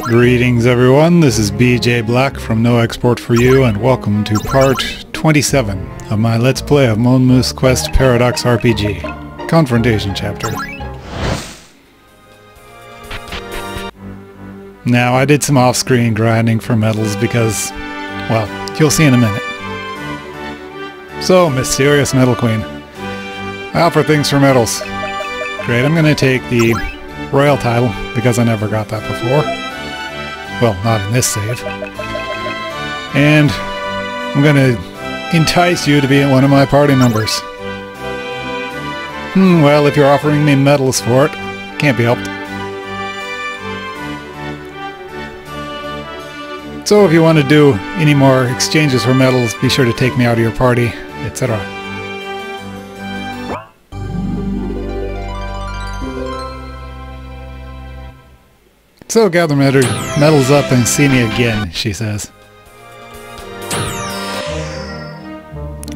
Greetings everyone, this is BJ Black from No Export For You and welcome to part 27 of my Let's Play of Monmusu Quest Paradox RPG, Confrontation Chapter. Now I did some off-screen grinding for medals because, well, you'll see in a minute. So, Mysterious Metal Queen. I offer things for medals. Great, I'm gonna take the Royal title because I never got that before. Well, not in this save. And I'm going to entice you to be one of my party members. Hmm, well, if you're offering me medals for it, can't be helped. So if you want to do any more exchanges for medals, be sure to take me out of your party, etc. So gather medals up and see me again, she says.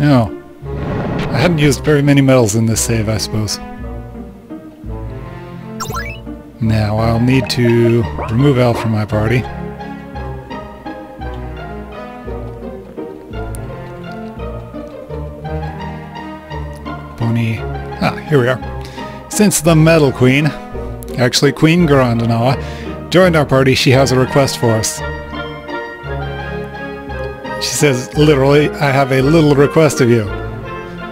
Oh. I hadn't used very many medals in this save, I suppose. Now I'll need to remove Al from my party. Pony. Ah, here we are. Since the Metal Queen, actually Queen Grand Noah, joined our party, she has a request for us. She says, literally, I have a little request of you.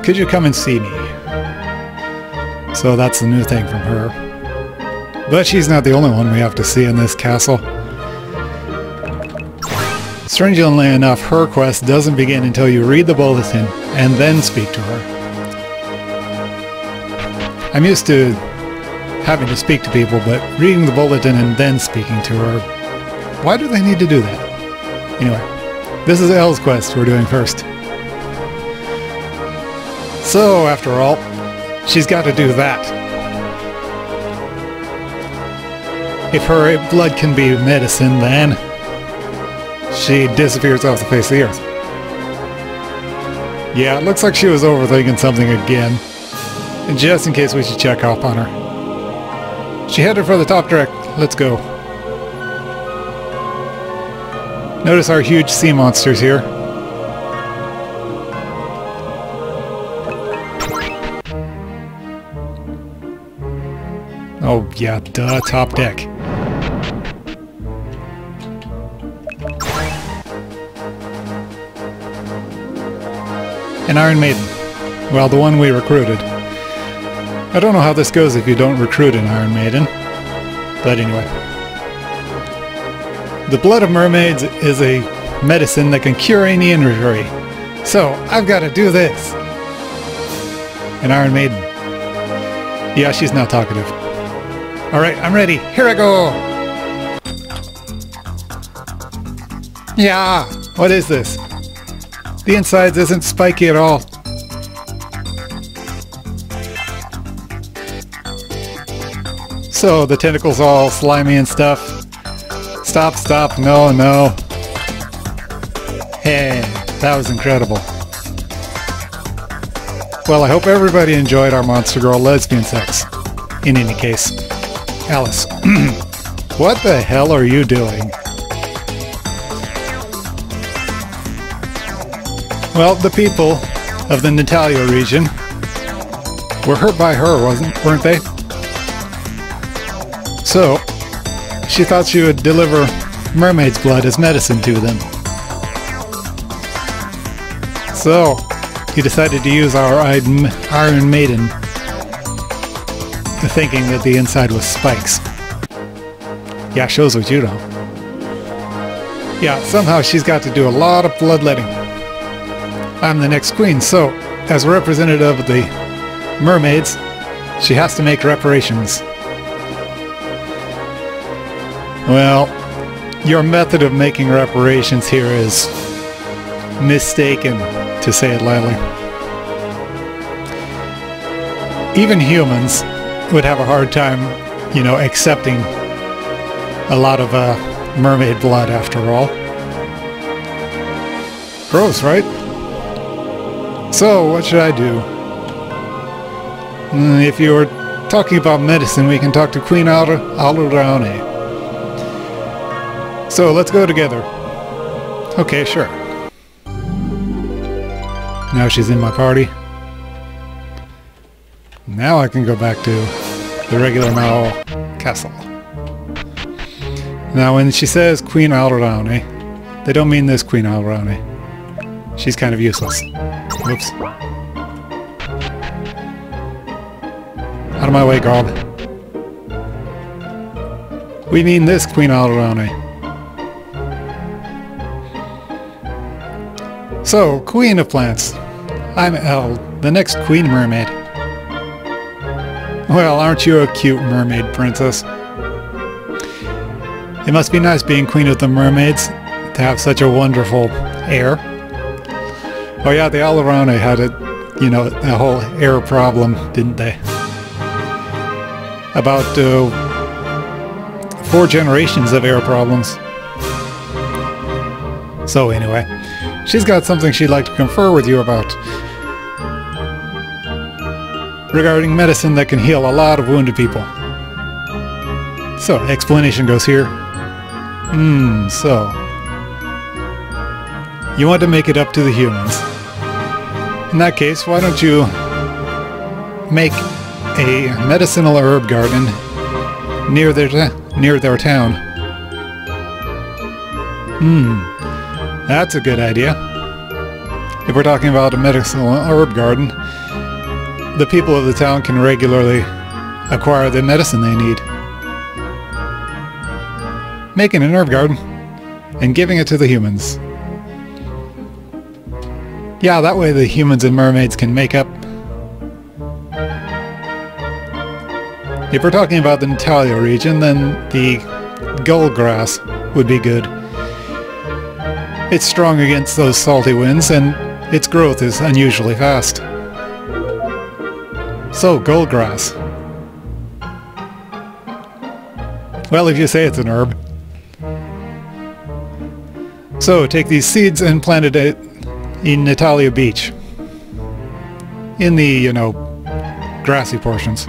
Could you come and see me? So that's the new thing from her. But she's not the only one we have to see in this castle. Strangely enough, her quest doesn't begin until you read the bulletin and then speak to her. I'm used to having to speak to people, but reading the bulletin and then speaking to her, why do they need to do that? Anyway, this is Elle's quest we're doing first. So, after all, she's got to do that. If her blood can be medicine, then she disappears off the face of the earth. Yeah, it looks like she was overthinking something again. And just in case we should check up on her. She headed for the top direct. Let's go. Notice our huge sea monsters here. Oh yeah, duh, top deck. An Iron Maiden. Well, the one we recruited. I don't know how this goes if you don't recruit an Iron Maiden. But anyway. The blood of mermaids is a medicine that can cure any injury. So, I've got to do this. An Iron Maiden. Yeah, she's not talkative. Alright, I'm ready. Here I go! Yeah! What is this? The insides isn't spiky at all. So the tentacles all slimy and stuff. Stop, stop, no, no. Hey, that was incredible. Well, I hope everybody enjoyed our Monster Girl lesbian sex. In any case. Alice. what the hell are you doing? Well, the people of the Natalia region were hurt by her, wasn't weren't they? So, she thought she would deliver mermaid's blood as medicine to them. So, he decided to use our Iron Maiden, thinking that the inside was spikes. Yeah, shows what you know. Yeah, somehow she's got to do a lot of bloodletting. I'm the next queen, so, as a representative of the mermaids, she has to make reparations. Well, your method of making reparations here is mistaken, to say it lightly. Even humans would have a hard time, you know, accepting a lot of uh, mermaid blood after all. Gross, right? So, what should I do? Mm, if you were talking about medicine, we can talk to Queen Alraune. So let's go together. Okay, sure. Now she's in my party. Now I can go back to the regular Mao castle. Now when she says Queen Alraune, they don't mean this Queen Alraune. She's kind of useless. Whoops. Out of my way, Garb. We mean this Queen Alraune. So, Queen of Plants. I'm Elle, the next Queen Mermaid. Well, aren't you a cute mermaid princess? It must be nice being Queen of the Mermaids, to have such a wonderful air. Oh yeah, the Alraune had a, you know, a whole air problem, didn't they? About uh, four generations of air problems. So anyway, she's got something she'd like to confer with you about. Regarding medicine that can heal a lot of wounded people. So, explanation goes here. Hmm, so... You want to make it up to the humans. In that case, why don't you make a medicinal herb garden near their near their town? Hmm, that's a good idea. If we're talking about a medicinal herb garden, the people of the town can regularly acquire the medicine they need. Making an herb garden and giving it to the humans. Yeah, that way the humans and mermaids can make up. If we're talking about the Natalia region, then the gull grass would be good. It's strong against those salty winds, and its growth is unusually fast. So, gull grass. Well, if you say it's an herb. So, take these seeds and plant it in Natalia Beach. In the, you know, grassy portions.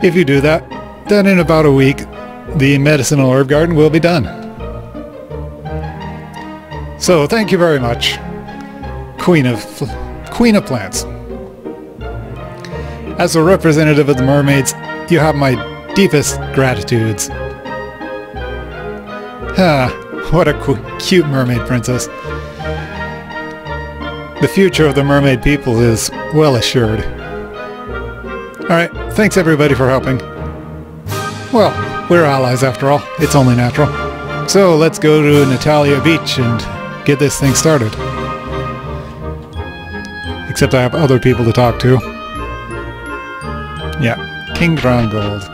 If you do that, then in about a week, the medicinal herb garden will be done. So thank you very much, Queen of Queen of Plants. As a representative of the mermaids, you have my deepest gratitudes. Ah, what a cute mermaid princess. The future of the mermaid people is well assured. Alright, thanks everybody for helping. Well, we're allies after all. It's only natural. So let's go to Natalia Beach and get this thing started. Except I have other people to talk to. Yeah, King Crown Gold.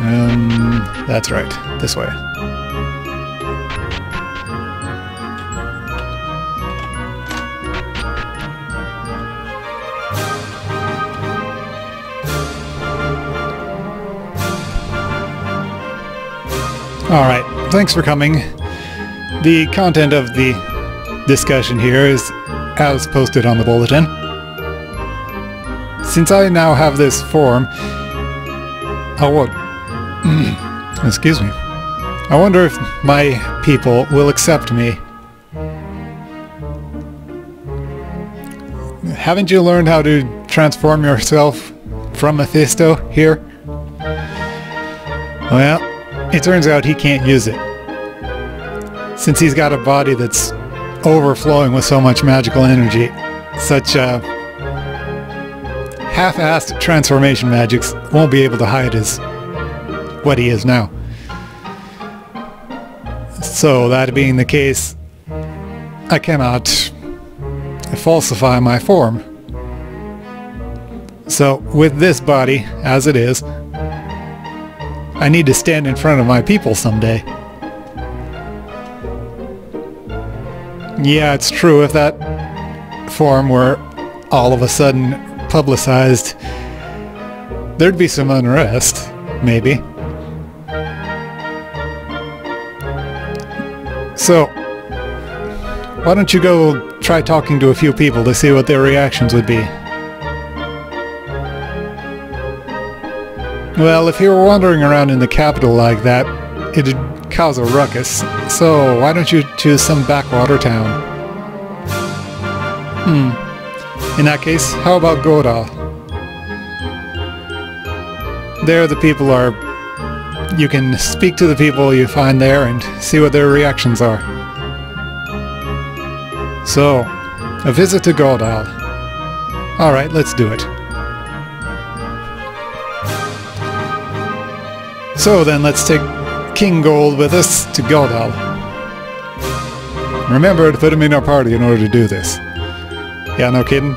Um, that's right. This way. Alright, thanks for coming. The content of the discussion here is as posted on the bulletin. Since I now have this form... Oh, what? Excuse me. I wonder if my people will accept me. Haven't you learned how to transform yourself from Mephisto here? Well, it turns out he can't use it. Since he's got a body that's overflowing with so much magical energy, such uh, half-assed transformation magics won't be able to hide his what he is now. So that being the case, I cannot falsify my form. So with this body, as it is, I need to stand in front of my people someday. Yeah, it's true. If that form were all of a sudden publicized, there'd be some unrest, maybe. So, why don't you go try talking to a few people to see what their reactions would be? Well, if you were wandering around in the capital like that, it'd cause a ruckus, so why don't you choose some backwater town? Hmm. In that case, how about Godal? There the people are... You can speak to the people you find there and see what their reactions are. So, a visit to Godal. Alright, let's do it. So then, let's take King Gold with us to Godal. Remember to put him in our party in order to do this. Yeah, no kidding.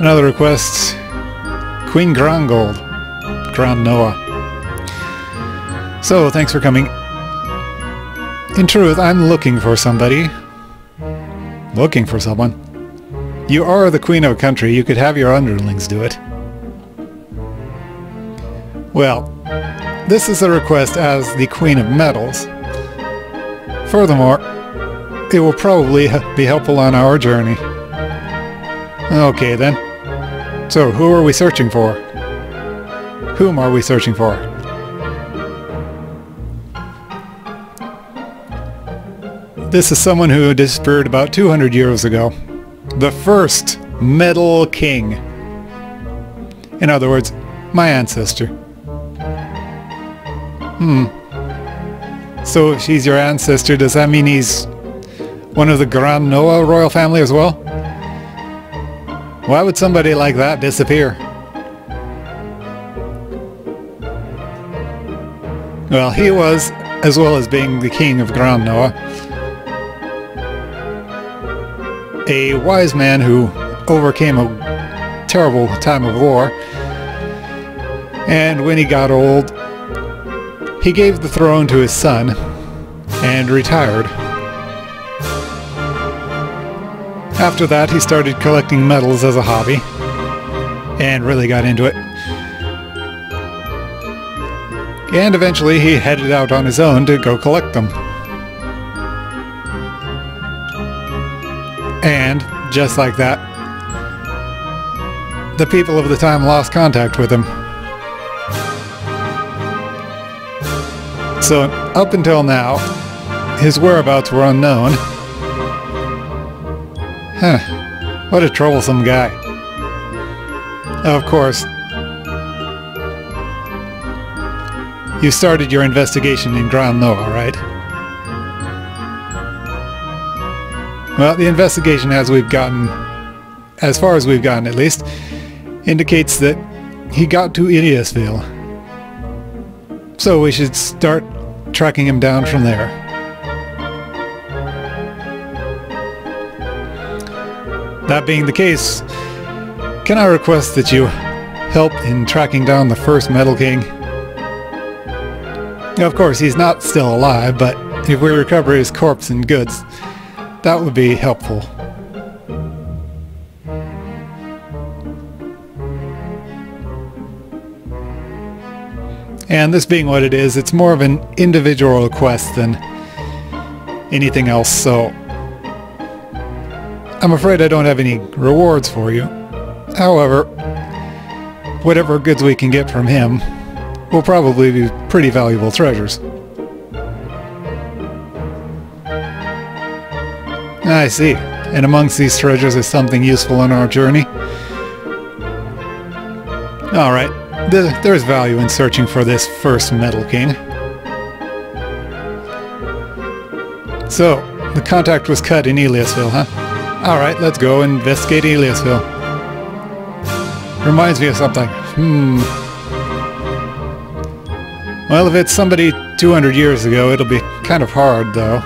Another request. Queen Grangold. Grand Noah. So, thanks for coming. In truth, I'm looking for somebody. Looking for someone. You are the queen of a country, you could have your underlings do it. Well, this is a request as the Queen of Metals. Furthermore, it will probably be helpful on our journey. Okay then. So, who are we searching for? Whom are we searching for? This is someone who disappeared about 200 years ago. The first Metal King. In other words, my ancestor. Hmm. So if he's your ancestor, does that mean he's one of the Grand Noah royal family as well? Why would somebody like that disappear? Well, he was, as well as being the king of Grand Noah, a wise man who overcame a terrible time of war. And when he got old, he gave the throne to his son and retired. After that, he started collecting medals as a hobby and really got into it. And eventually he headed out on his own to go collect them. And, just like that, the people of the time lost contact with him. So, up until now, his whereabouts were unknown. Huh. What a troublesome guy. Of course, you started your investigation in Grand Noah, right? Well, the investigation as we've gotten, as far as we've gotten at least, indicates that he got to Iliasville. So we should start tracking him down from there. That being the case, can I request that you help in tracking down the first Metal King? Of course, he's not still alive, but if we recover his corpse and goods, that would be helpful. And this being what it is, it's more of an individual request than anything else, so I'm afraid I don't have any rewards for you. However, whatever goods we can get from him will probably be pretty valuable treasures. I see. And amongst these treasures is something useful on our journey. Alright, there's value in searching for this first Metal King. So, the contact was cut in Iliasville, huh? Alright, let's go investigate Iliasville. Reminds me of something. Hmm. Well, if it's somebody 200 years ago, it'll be kind of hard, though.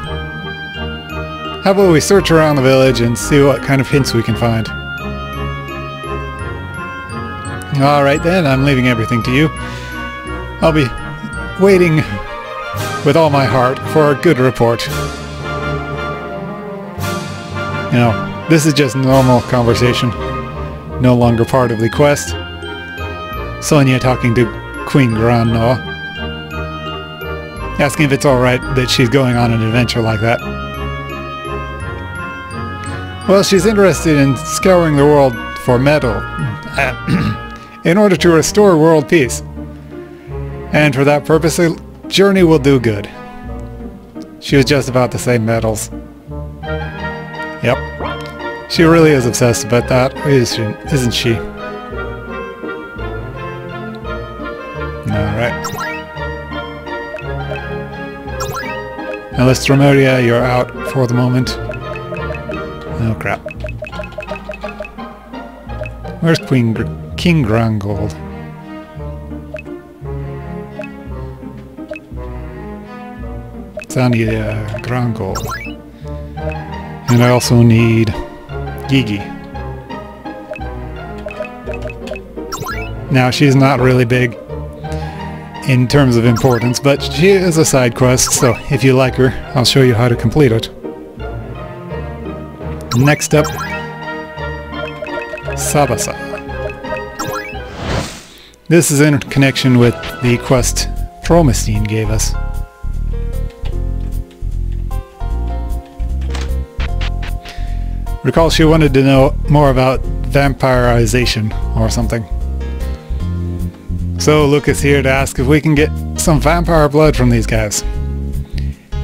How about we search around the village and see what kind of hints we can find? Alright then, I'm leaving everything to you. I'll be waiting with all my heart for a good report. You know, this is just normal conversation. No longer part of the quest. Sonya talking to Queen Grand Noah. Asking if it's alright that she's going on an adventure like that. Well, she's interested in scouring the world for metal. in order to restore world peace. And for that purpose, journey will do good. She was just about to say medals. Yep. She really is obsessed about that, isn't she? Alright. Electromeria, you're out for the moment. Oh crap. Where's Queen Gr King on the uh, Grangold. And I also need Gigi. Now, she's not really big in terms of importance, but she is a side quest, so if you like her, I'll show you how to complete it. Next up, Sabasa. This is in connection with the quest Promestein gave us. Recall she wanted to know more about vampirization or something. So Luke is here to ask if we can get some vampire blood from these guys.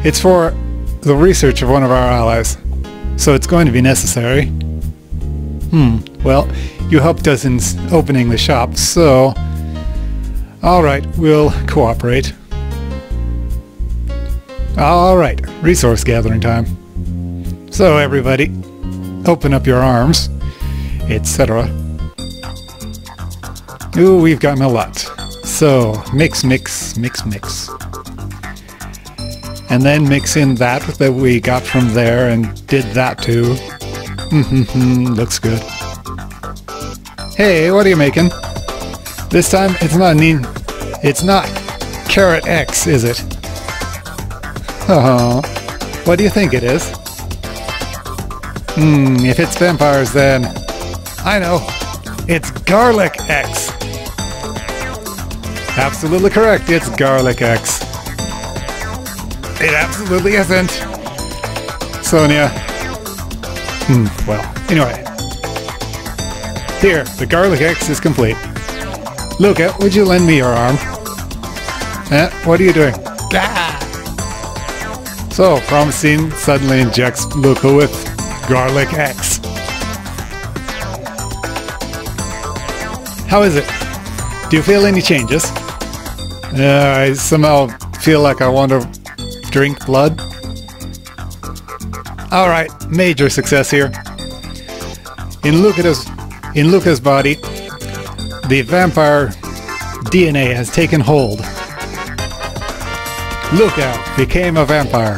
It's for the research of one of our allies, so it's going to be necessary. Hmm, well, you helped us in opening the shop, so... Alright, we'll cooperate. Alright, resource gathering time. So everybody, open up your arms, etc. Ooh, we've gotten a lot. So, mix, mix, mix, mix. And then mix in that that we got from there and did that too. Looks good. Hey, what are you making? This time, it's not a neat. It's not Carrot X, is it? Oh, what do you think it is? Hmm, if it's vampires then... I know. It's Garlic X. Absolutely correct, it's Garlic X. It absolutely isn't. Sonya. Hmm, well, anyway. Here, the Garlic X is complete. Luka, would you lend me your arm? Eh, what are you doing? Ah! So, Promestein suddenly injects Luka with Garlic X. How is it? Do you feel any changes? Uh, I somehow feel like I want to drink blood. Alright, major success here. In Luka's, in Luka's body, the vampire DNA has taken hold. Luka became a vampire.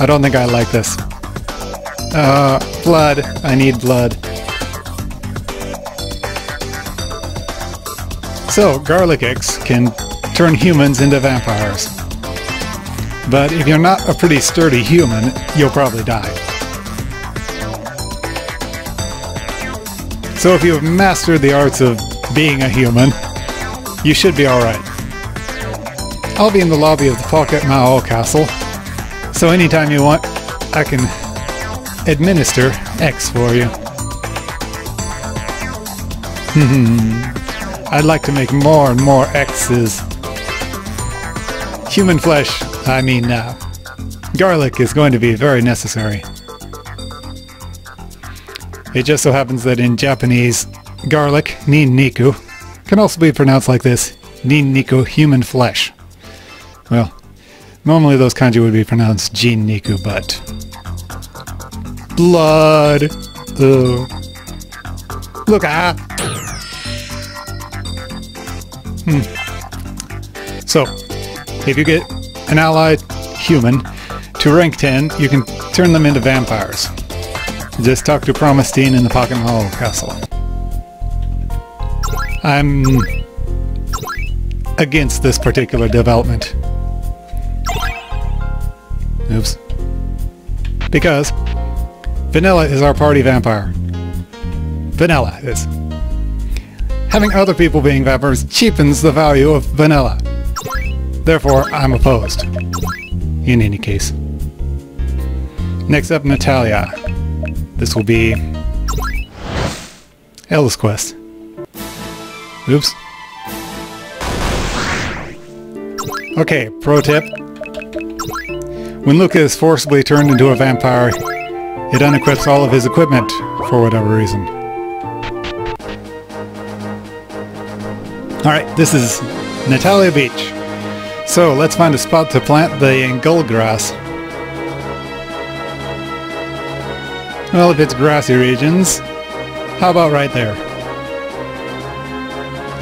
I don't think I like this. Uh, blood. I need blood. So, Garlic X can turn humans into vampires. But if you're not a pretty sturdy human, you'll probably die. So if you've mastered the arts of being a human, you should be alright. I'll be in the lobby of the Pocket Mao Castle, so anytime you want, I can administer X for you. I'd like to make more and more X's. Human flesh, I mean, uh, garlic is going to be very necessary. It just so happens that in Japanese, garlic, nin niku, can also be pronounced like this, nin niku, human flesh. Well, normally those kanji would be pronounced jin niku, but... Blood! Ugh. Look, ah! Hmm. So, if you get an allied human to rank 10, you can turn them into vampires. Just talk to Promestein in the Pocket Hollow Castle. I'm against this particular development. Oops. Because Vanilla is our party vampire. Vanilla is. Having other people being vampires cheapens the value of vanilla. Therefore, I'm opposed. In any case. Next up, Natalia. This will be... Ella's Quest. Oops. Okay, pro tip. When Luka is forcibly turned into a vampire, it unequips all of his equipment for whatever reason. Alright, this is Natalia Beach. So let's find a spot to plant the gull grass. Well, if it's grassy regions, how about right there?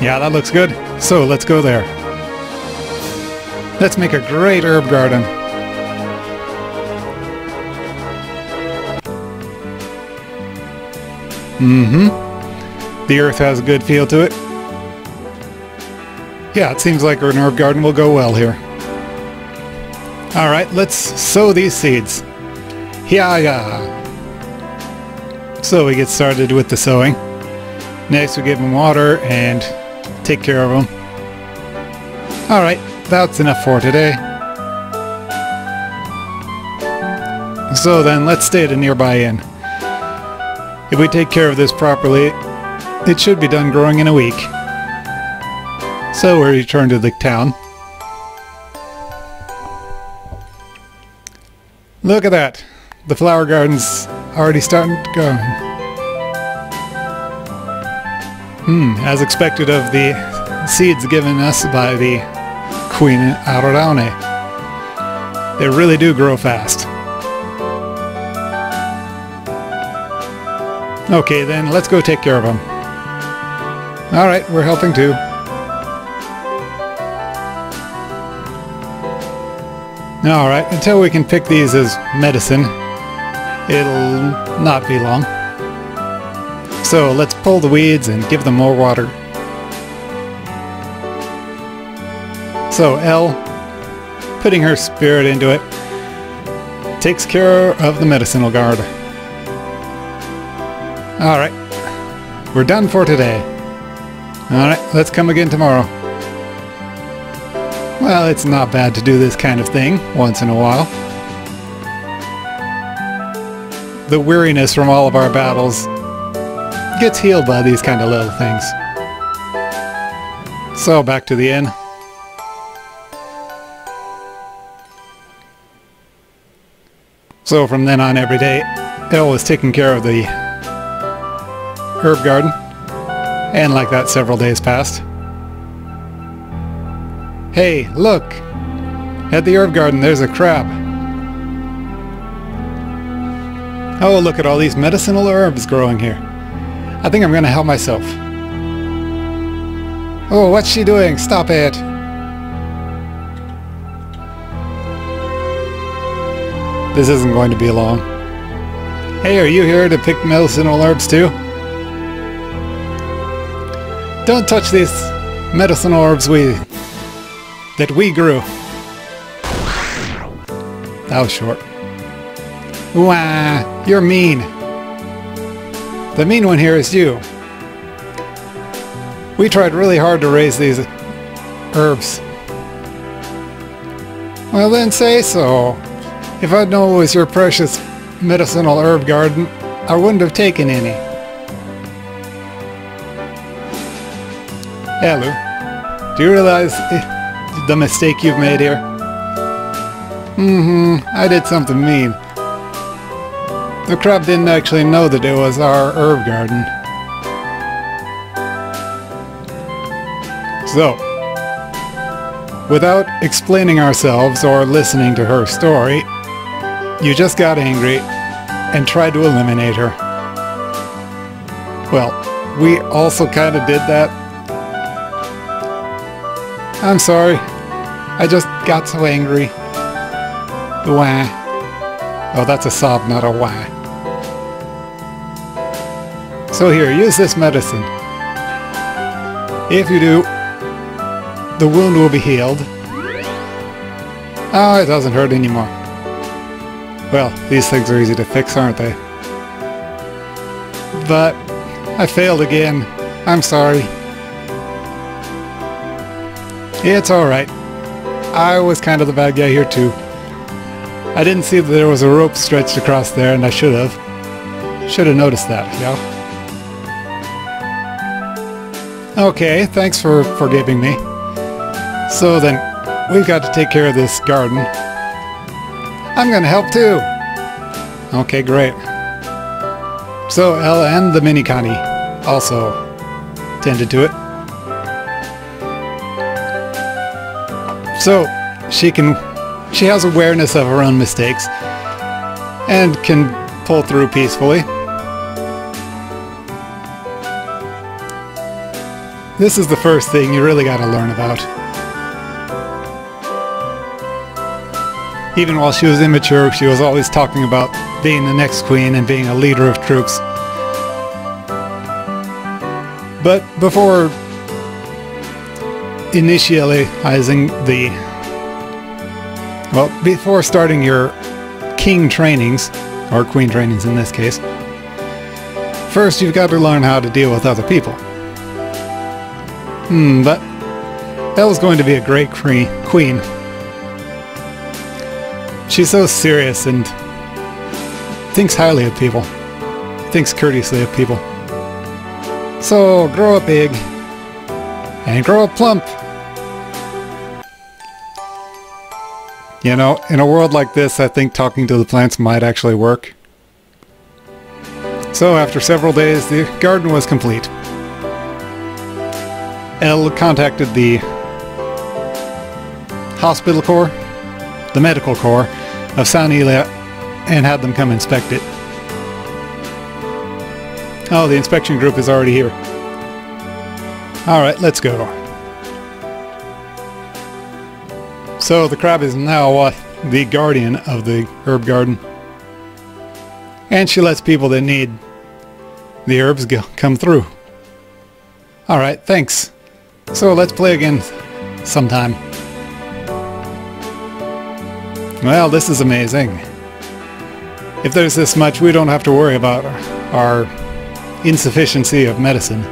Yeah, that looks good. So let's go there. Let's make a great herb garden. Mm-hmm. The earth has a good feel to it. Yeah, it seems like our herb garden will go well here. Alright, let's sow these seeds. Yeah, yeah. So we get started with the sowing. Next we give them water and take care of them. Alright, that's enough for today. So then, let's stay at a nearby inn. If we take care of this properly, it should be done growing in a week. So we return to the town. Look at that! The flower garden's already starting to go. Hmm, as expected of the seeds given us by the Queen Alraune. They really do grow fast. Okay then, let's go take care of them. Alright, we're helping too. Alright, until we can pick these as medicine, it'll not be long. So let's pull the weeds and give them more water. So Elle, putting her spirit into it, takes care of the medicinal guard. Alright, we're done for today. Alright, let's come again tomorrow. Well, it's not bad to do this kind of thing once in a while. The weariness from all of our battles gets healed by these kind of little things. So, back to the inn. So from then on every day, Elle was taking care of the herb garden. And like that several days passed. Hey, look! At the herb garden, there's a crab. Oh, look at all these medicinal herbs growing here. I think I'm going to help myself. Oh, what's she doing? Stop it! This isn't going to be long. Hey, are you here to pick medicinal herbs too? Don't touch these medicine herbs we that we grew. That was short. Wah, you're mean. The mean one here is you. We tried really hard to raise these herbs. Well then say so. If I'd known it was your precious medicinal herb garden, I wouldn't have taken any. Hello. Do you realize the mistake you've made here? Mm-hmm, I did something mean. The crab didn't actually know that it was our herb garden. So, without explaining ourselves or listening to her story, you just got angry and tried to eliminate her. Well, we also kind of did that. I'm sorry. I just got so angry. Wah. Oh, that's a sob, not a wah. So here, use this medicine. If you do, the wound will be healed. Oh, it doesn't hurt anymore. Well, these things are easy to fix, aren't they? But I failed again. I'm sorry. It's alright. I was kind of the bad guy here too. I didn't see that there was a rope stretched across there and I should have. Should have noticed that, yeah? Okay, thanks for forgiving me. So then, we've got to take care of this garden. I'm gonna help too! Okay, great. So Elle and the Mini Connie also tended to it. So she can she has awareness of her own mistakes and can pull through peacefully. This is the first thing you really gotta learn about. Even while she was immature, she was always talking about being the next queen and being a leader of troops. But before initializing the... Well, before starting your king trainings, or queen trainings in this case, first you've got to learn how to deal with other people. Hmm, but Elle's going to be a great queen. She's so serious and thinks highly of people, thinks courteously of people. So grow up big and grow plump. You know, in a world like this, I think talking to the plants might actually work. So after several days, the garden was complete. Elle contacted the hospital corps, the medical corps of San and had them come inspect it. Oh, the inspection group is already here. Alright, let's go. So the crab is now uh, the guardian of the herb garden. And she lets people that need the herbs go, come through. Alright, thanks. So let's play again sometime. Well, this is amazing. If there's this much, we don't have to worry about our insufficiency of medicine.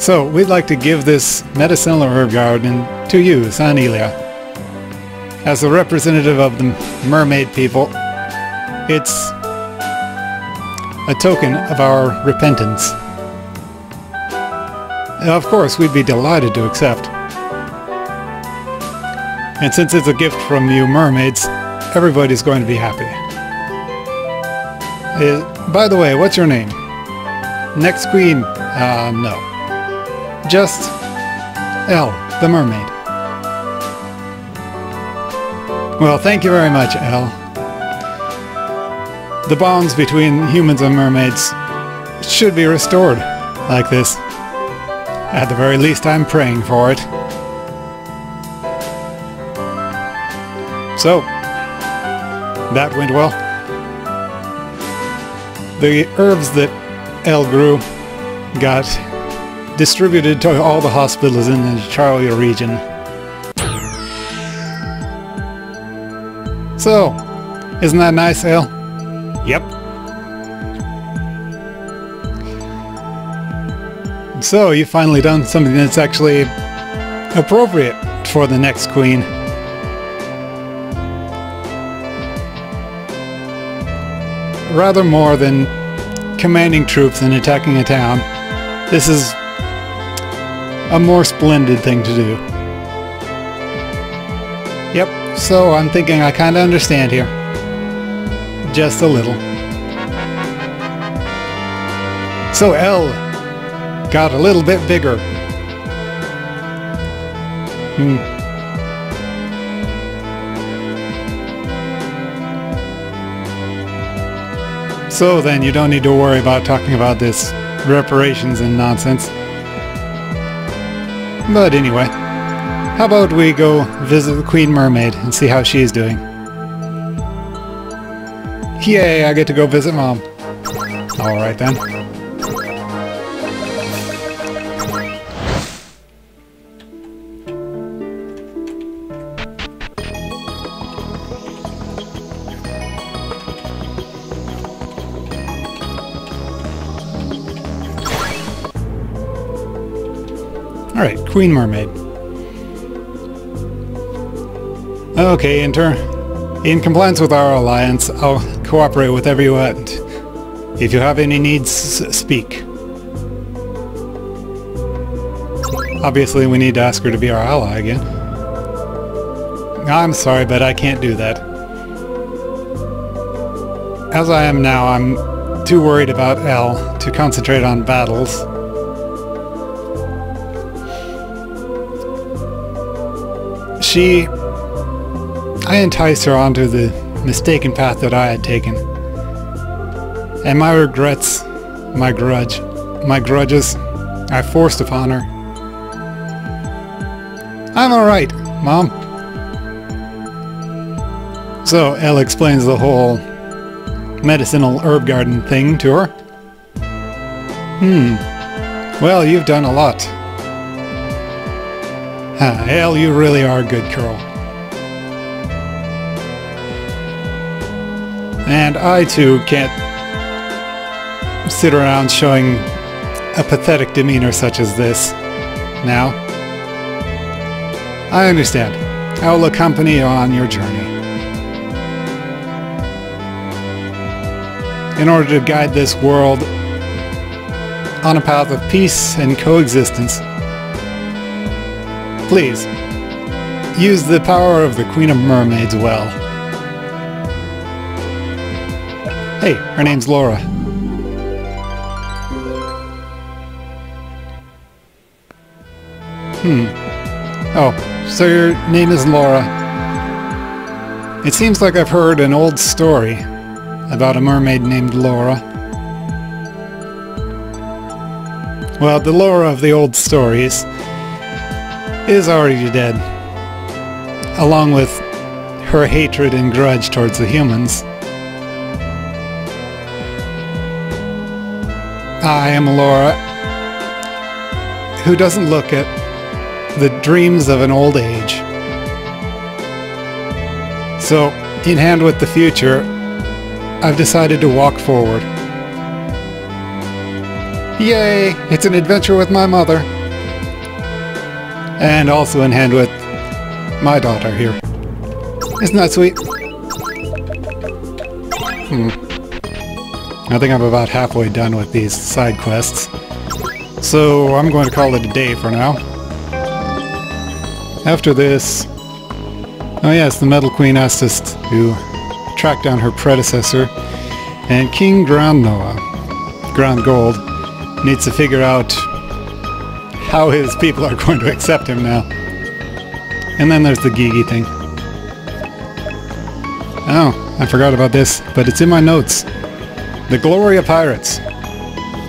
So, we'd like to give this medicinal herb garden to you, San Ilia. As a representative of the mermaid people, it's a token of our repentance. Of course, we'd be delighted to accept. And since it's a gift from you mermaids, everybody's going to be happy. Uh, by the way, what's your name? Next queen? Uh, no. Just Elle, the mermaid. Well, thank you very much, Elle. The bonds between humans and mermaids should be restored like this. At the very least, I'm praying for it. So, that went well. The herbs that Elle grew got distributed to all the hospitals in the Charlia region. So, isn't that nice, Elle? Yep. So, you've finally done something that's actually appropriate for the next queen. Rather more than commanding troops and attacking a town, this is a more splendid thing to do. Yep, so I'm thinking I kinda understand here. Just a little. So Elle got a little bit bigger. Hmm. So then you don't need to worry about talking about this reparations and nonsense. But anyway, how about we go visit the Queen Mermaid and see how she's doing. Yay, I get to go visit Mom. Alright then. Queen Mermaid. Okay, Inter. In compliance with our alliance, I'll cooperate with everyone. If you have any needs, speak. Obviously, we need to ask her to be our ally again. I'm sorry, but I can't do that. As I am now, I'm too worried about Elle to concentrate on battles. She... I enticed her onto the mistaken path that I had taken. And my regrets, my grudge, my grudges, I forced upon her. I'm alright, Mom. So, Elle explains the whole medicinal herb garden thing to her. Hmm. Well, you've done a lot. Huh, Elle, you really are a good girl. And I too can't sit around showing a pathetic demeanor such as this now. I understand. I will accompany you on your journey. In order to guide this world on a path of peace and coexistence, please, use the power of the Queen of Mermaids well. Hey, her name's Laura. Hmm. Oh, so your name is Laura. It seems like I've heard an old story about a mermaid named Laura. Well, the Laura of the old stories is already dead, along with her hatred and grudge towards the humans. I am Laura, who doesn't look at the dreams of an old age. So, in hand with the future, I've decided to walk forward. Yay! It's an adventure with my mother. And also in hand with my daughter here. Isn't that sweet? Hmm. I think I'm about halfway done with these side quests. So I'm going to call it a day for now. After this... Oh yes, the Metal Queen asked us to track down her predecessor, and King Grand Noah, Grand Gold, needs to figure out how his people are going to accept him now. And then there's the Gigi thing. Oh, I forgot about this, but it's in my notes. The glory of Pirates.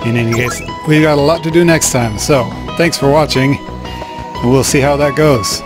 In any case, we got a lot to do next time, so thanks for watching, and we'll see how that goes.